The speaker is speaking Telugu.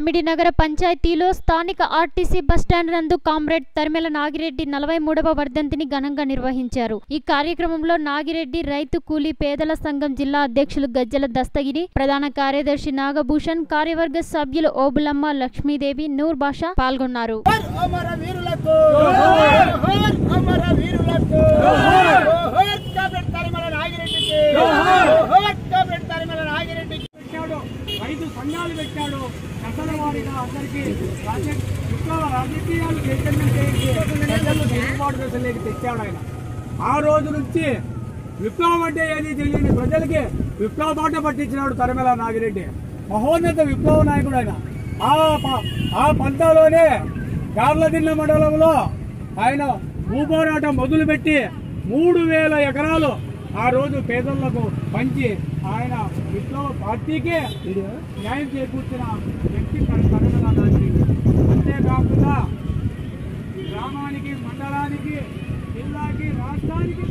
మామిడి నగర పంచాయతీలో స్థానిక ఆర్టీసీ బస్టాండ్ నందు కామ్రేడ్ తరిమెల నాగిరెడ్డి నలభై మూడవ వర్ధంతిని ఘనంగా నిర్వహించారు. ఈ కార్యక్రమంలో నాగిరెడ్డి రైతు కూలీ పేదల సంఘం జిల్లా అధ్యక్షులు గజ్జల దస్తగిరి ప్రధాన కార్యదర్శి నాగభూషణ్ కార్యవర్గ సభ్యులు ఓబులమ్మ లక్ష్మీదేవి నూర్ బాషా పాల్గొన్నారు సంఘాలు పెట్టాడు అందరికీ రాజకీయ విప్లవ రాజకీయాలు చైతన్యం చేయించి ప్రజలు తిరుగుబాటు దశలోకి తెచ్చాడు ఆయన. ఆ రోజు నుంచి విప్లవం అంటే ఏది తెలియని ప్రజలకి విప్లవ బాట పట్టించినాడు తరమెల నాగిరెడ్డి. మహోన్నత విప్లవ నాయకుడు ఆయన. ఆ ప- ఆ పంతాలోనే గార్లదిన్న మండలంలో ఆయన భూపోరాటం మొదలుపెట్టి మూడు వేల ఎకరాలు ఆ రోజు పేదలకు పంచి ఆయన విప్లవ పార్టీకే న్యాయం చేకూర్చిన వ్యక్తి కడగల నాగిరెడ్డి అంతేకాకుండా గ్రామానికి మండలానికి జిల్లాకి రాష్ట్రానికి